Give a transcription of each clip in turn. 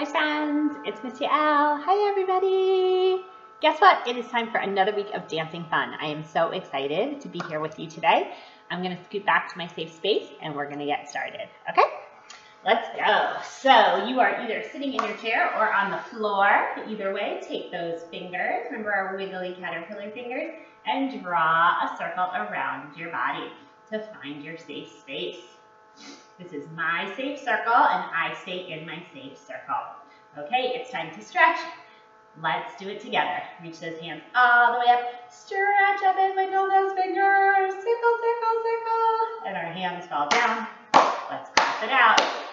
Hi friends, it's Miss Yael. Hi everybody. Guess what? It is time for another week of dancing fun. I am so excited to be here with you today. I'm going to scoot back to my safe space and we're going to get started. Okay? Let's go. So you are either sitting in your chair or on the floor. Either way, take those fingers, remember our wiggly caterpillar fingers, and draw a circle around your body to find your safe space. This is my safe circle and I stay in my safe circle. Okay, it's time to stretch. Let's do it together. Reach those hands all the way up. Stretch up and wiggle those fingers. Circle, circle, circle. And our hands fall down. Let's clap it out.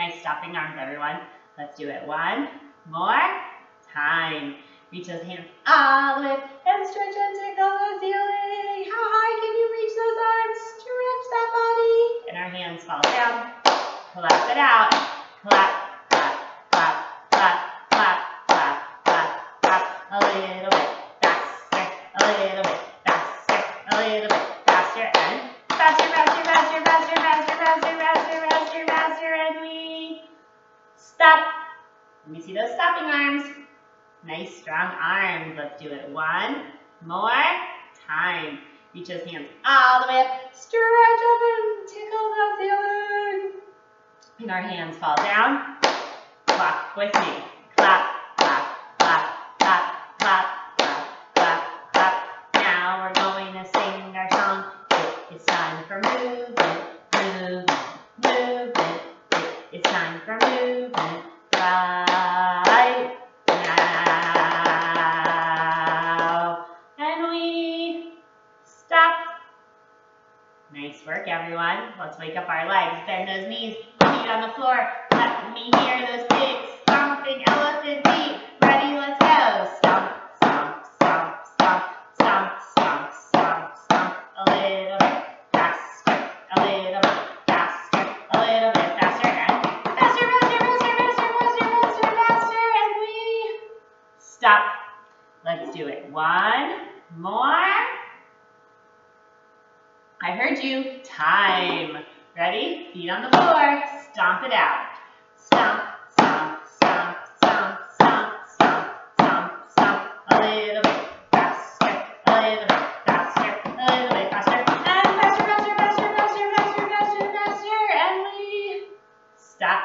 Nice stopping arms, everyone. Let's do it one more time. Reach those hands all the way and stretch and the ceiling. How high can you reach those arms? Stretch that body. And our hands fall down. Clap it out. Clap, clap, clap, clap, clap, clap, clap, clap. A little Let me see those stopping arms. Nice strong arms. Let's do it one more time. Reach those hands all the way up. Stretch up and tickle the ceiling. And our hands fall down. Clap with me. Everyone. Let's wake up our legs. Bend those knees, feet on the floor. Let me hear those big Time. Ready? Feet on the floor. Stomp it out. Stomp, stomp, stomp, stomp, stomp, stomp, stomp, stomp. A little bit faster. A little bit faster. A little bit faster. And faster, faster, faster, faster, faster, faster, faster. And we stop.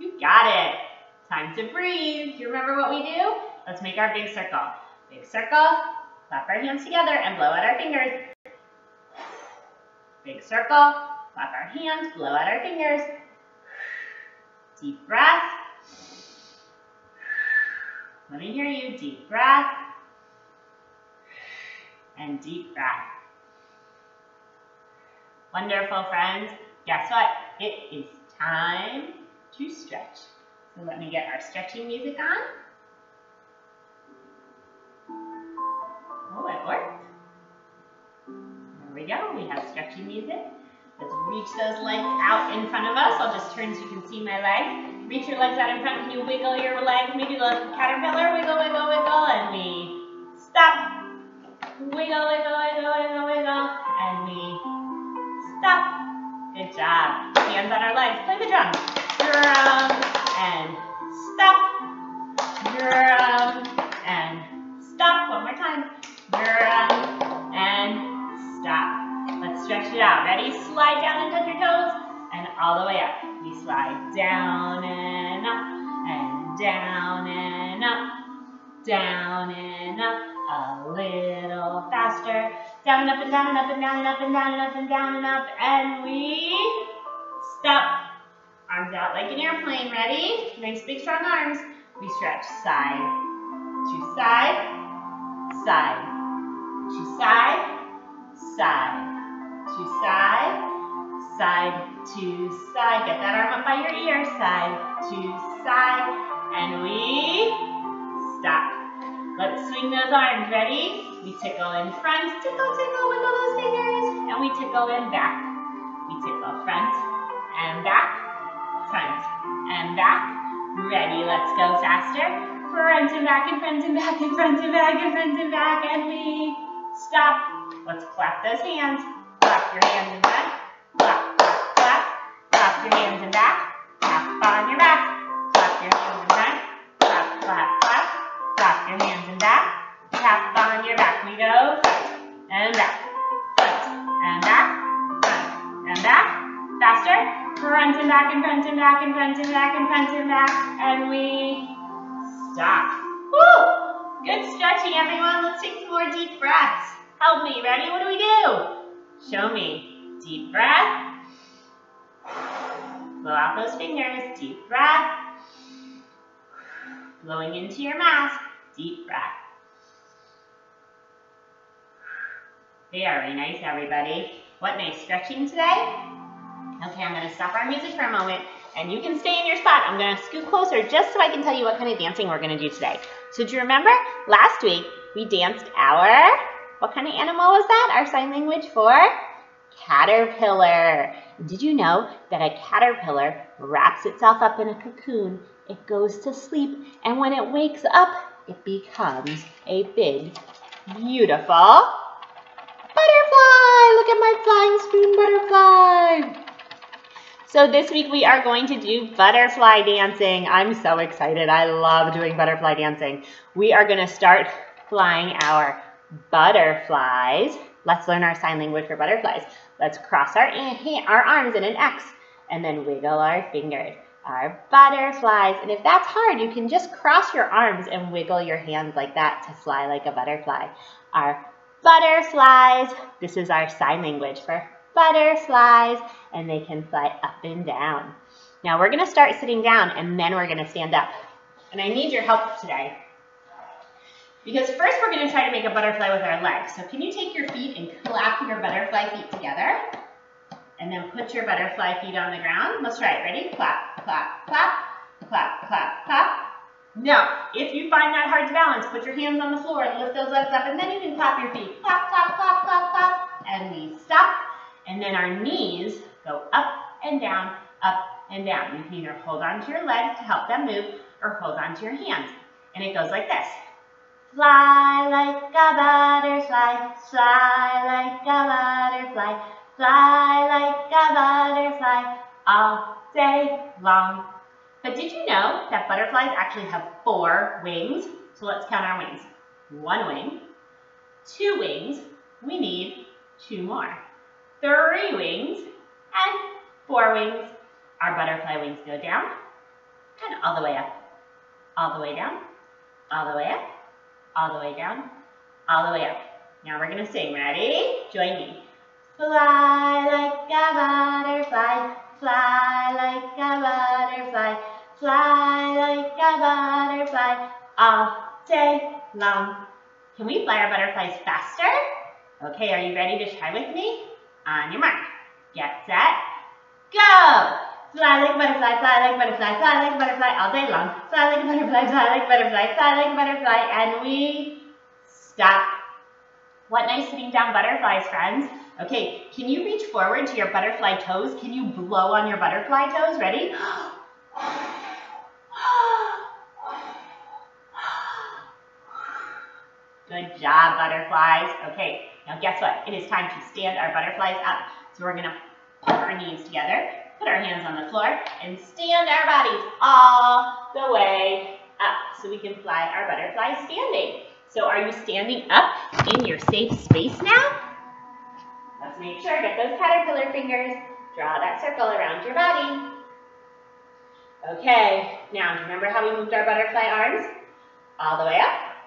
You got it. Time to breathe. You remember what we do? Let's make our big circle. Big circle. Clap our hands together and blow out our fingers. Big circle, clap our hands, blow out our fingers. Deep breath. Let me hear you. Deep breath. And deep breath. Wonderful, friends. Guess what? It is time to stretch. So let me get our stretching music on. Oh, it worked. Music. Let's reach those legs out in front of us. I'll just turn so you can see my legs. Reach your legs out in front. Can you wiggle your legs? Maybe the caterpillar. Wiggle, wiggle, wiggle. And we stop. Wiggle, wiggle, wiggle, wiggle, wiggle. And we stop. Good job. Hands on our legs. Play the drum. Down and up and down and up and down and up and down and up and down and up. And we stop. Arms out like an airplane. Ready? Nice big strong arms. We stretch side to side, side to side, side to side, side to side. Get that arm up by your ear, side to side, and we stop. Let's swing those arms. Ready? We tickle in front, tickle, tickle, wiggle those fingers, and we tickle in back. We tickle front and back, front and back, Ready, let's go faster. Front and back and front and back and front and back and front and back and we stop. Let's clap those hands. Clap your hands in front. Clap, clap, clap. Clap your hands in back. Tap on your back. Clap your hands in front. Clap, clap, clap. Clap your hands in back. Tap on your back. We go and back. Front and back. Front and back. Faster front and back and front and back and front and back and front and back, and we stop. Woo! Good stretching, everyone. Let's take more deep breaths. Help me. Ready? What do we do? Show me. Deep breath. Blow out those fingers. Deep breath. Blowing into your mask. Deep breath. Very nice, everybody. What nice stretching today? Okay, I'm going to stop our music for a moment, and you can stay in your spot. I'm going to scoot closer just so I can tell you what kind of dancing we're going to do today. So do you remember last week we danced our, what kind of animal was that? Our sign language for caterpillar. Did you know that a caterpillar wraps itself up in a cocoon, it goes to sleep, and when it wakes up, it becomes a big, beautiful butterfly. Look at my flying spoon butterfly. So this week we are going to do butterfly dancing. I'm so excited. I love doing butterfly dancing. We are going to start flying our butterflies. Let's learn our sign language for butterflies. Let's cross our, our arms in an X and then wiggle our fingers. Our butterflies. And if that's hard, you can just cross your arms and wiggle your hands like that to fly like a butterfly. Our butterflies. This is our sign language for butterflies, and they can fly up and down. Now we're going to start sitting down, and then we're going to stand up. And I need your help today. Because first we're going to try to make a butterfly with our legs. So can you take your feet and clap your butterfly feet together? And then put your butterfly feet on the ground. Let's try it. Ready? Clap, clap, clap, clap, clap, clap. Now, if you find that hard to balance, put your hands on the floor and lift those legs up, and then you can clap your feet. Clap, clap, clap, clap, clap. And we stop. And then our knees go up and down, up and down. You can either hold onto your legs to help them move or hold onto your hands. And it goes like this. Fly like a butterfly, fly like a butterfly, fly like a butterfly all day long. But did you know that butterflies actually have four wings? So let's count our wings. One wing, two wings, we need two more three wings, and four wings. Our butterfly wings go down and all the way up, all the way down, all the way up, all the way down, all the way up. Now we're going to sing. Ready? Join me. Fly like a butterfly, fly like a butterfly, fly like a butterfly all day long. Can we fly our butterflies faster? Okay, are you ready to try with me? On your mark. Get set. Go! Fly like a butterfly, fly like a butterfly, fly like a butterfly all day long. Fly like a butterfly, fly like a butterfly, fly like a butterfly, and we stop. What nice sitting down butterflies, friends. Okay, can you reach forward to your butterfly toes? Can you blow on your butterfly toes? Ready? Good job, butterflies. Okay, now guess what? It is time to stand our butterflies up. So we're gonna put our knees together, put our hands on the floor, and stand our bodies all the way up so we can fly our butterfly standing. So are you standing up in your safe space now? Let's make sure, get those caterpillar fingers, draw that circle around your body. Okay, now remember how we moved our butterfly arms? All the way up,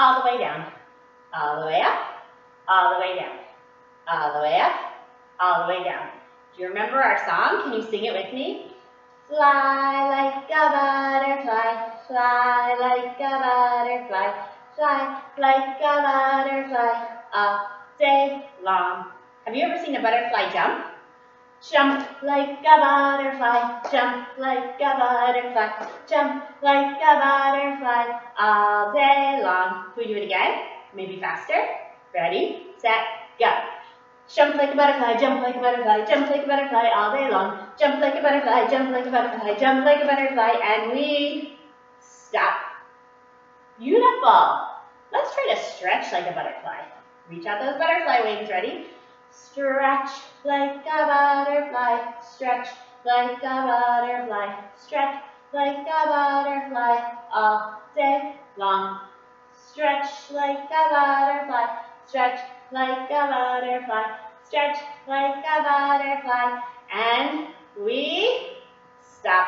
all the way down, all the way up, all the way down, all the way up, all the way down. Do you remember our song? Can you sing it with me? Fly like a butterfly, fly like a butterfly, fly like a butterfly all day long. Have you ever seen a butterfly jump? Jump like a butterfly, jump like a butterfly, jump like a butterfly all day long. Can we do it again? Maybe faster. Ready, set, go. Jump like a butterfly, jump like a butterfly, jump like a butterfly all day long. Jump like a butterfly, jump like a butterfly, jump like a butterfly, and we stop. Beautiful. Let's try to stretch like a butterfly. Reach out those butterfly wings, ready? Stretch like a butterfly, stretch like a butterfly, stretch like a butterfly all day long. Stretch like a butterfly, stretch like a butterfly, stretch like a butterfly, and we stop.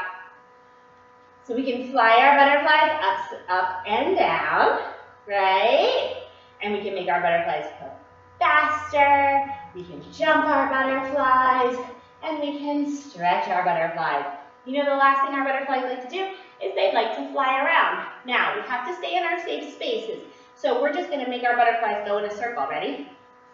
So we can fly our butterflies up, up and down, right? And we can make our butterflies go faster, we can jump our butterflies, and we can stretch our butterflies. You know the last thing our butterflies like to do is they like to fly around. Now, we have to stay in our safe spaces. So we're just going to make our butterflies go in a circle. Ready?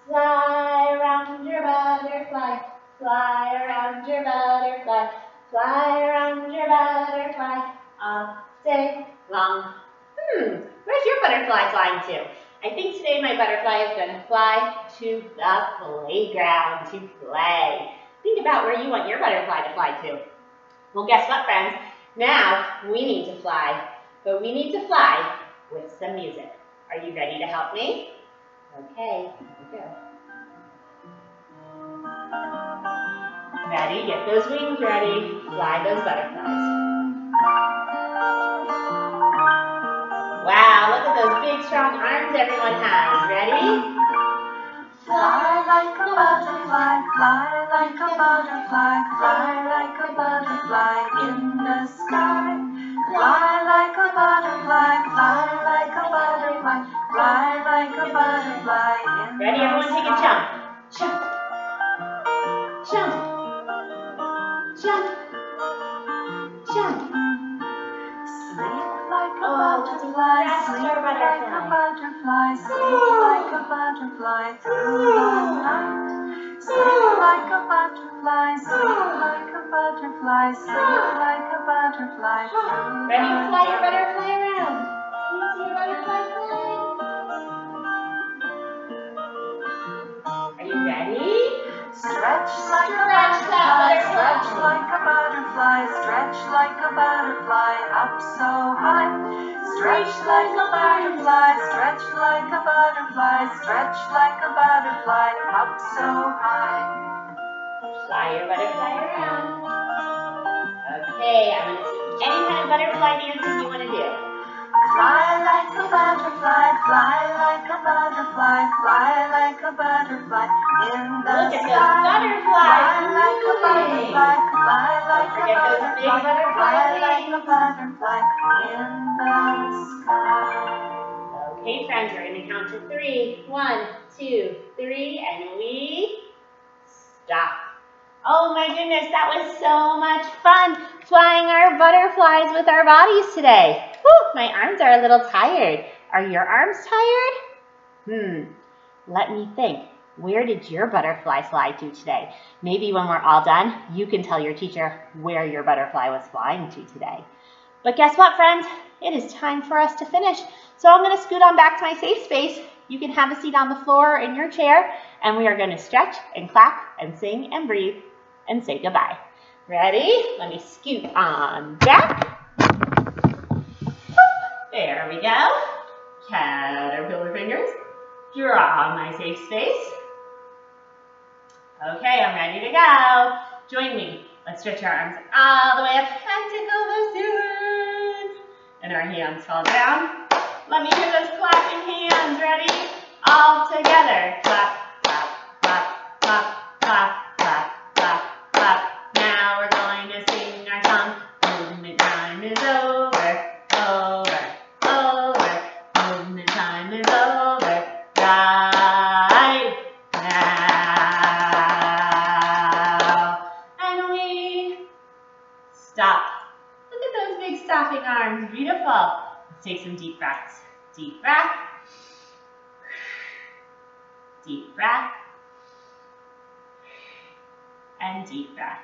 Fly around your butterfly, fly around your butterfly, fly around your butterfly all day long. Hmm, where's your butterfly flying to? I think today my butterfly is going to fly to the playground to play. Think about where you want your butterfly to fly to. Well, guess what, friends? Now we need to fly, but we need to fly with some music. Are you ready to help me? Okay, here we go. Ready? Get those wings ready. Fly those butterflies. Wow, look at those big strong arms everyone has. Ready? Fly like a butterfly, fly like a butterfly, fly like a butterfly in the sky. Fly like a butterfly, fly like a butterfly, fly like a butterfly in Ready? the Everyone take a. Jump. Jump. Butterfly, sleep like a butterfly. sleep like a butterfly through the night. Sleep like a butterfly, sleep like a butterfly, sleep like a butterfly Ready fly your butterfly around? You see your butterfly flying? Stretch like a butterfly, stretch like a butterfly, stretch like a butterfly up so high. Stretch like a butterfly, stretch like a butterfly, stretch like a butterfly up so high. Fly your butterfly around. Okay, I'm to see any kind of butterfly dances you want to do. Fly like a butterfly, fly like a butterfly, fly like a butterfly in the Look at those butterflies Fly like a butterfly, fly like a Forget those big butterfly, butterfly fly like a butterfly in the sky. Okay, friends, we're going to count to three. One, two, three, and we stop. Oh my goodness, that was so much fun flying our butterflies with our bodies today. Whew, my arms are a little tired. Are your arms tired? Hmm, let me think. Where did your butterfly fly to today? Maybe when we're all done, you can tell your teacher where your butterfly was flying to today. But guess what, friends? It is time for us to finish. So I'm going to scoot on back to my safe space. You can have a seat on the floor or in your chair, and we are going to stretch and clap and sing and breathe and say goodbye. Ready? Let me scoot on back. There we go. Caterpillar fingers. Draw my safe space. Okay, I'm ready to go. Join me. Let's stretch our arms all the way up and tickle the ceiling. And our hands fall down. Let me hear those clapping hands. Ready? All together. Clap, clap, clap, clap, clap, clap, clap. Now we're going to sing our song. Movement time is over, over, over. Movement time is over. Right now. And we stop. Look at those big stopping arms. Beautiful. Let's take some deep breaths. Deep breath. Deep breath. And deep breath.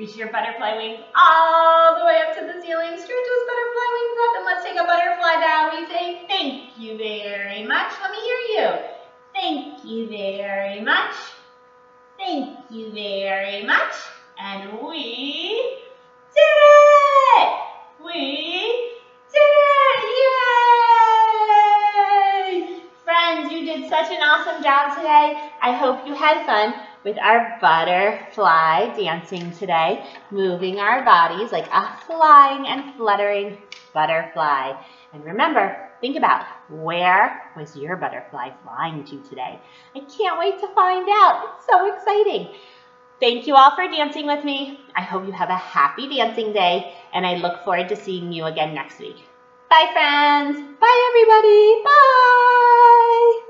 Reach your butterfly wings all the way up to the ceiling. Stretch those butterfly wings up and let's take a butterfly bow. We say thank you very much. Let me hear you. Thank you very much. Thank you very much. And we did it! We did it! Yay! Friends, you did such an awesome job today. I hope you had fun with our butterfly dancing today, moving our bodies like a flying and fluttering butterfly. And remember, think about where was your butterfly flying to today? I can't wait to find out. It's so exciting. Thank you all for dancing with me. I hope you have a happy dancing day, and I look forward to seeing you again next week. Bye, friends. Bye, everybody. Bye.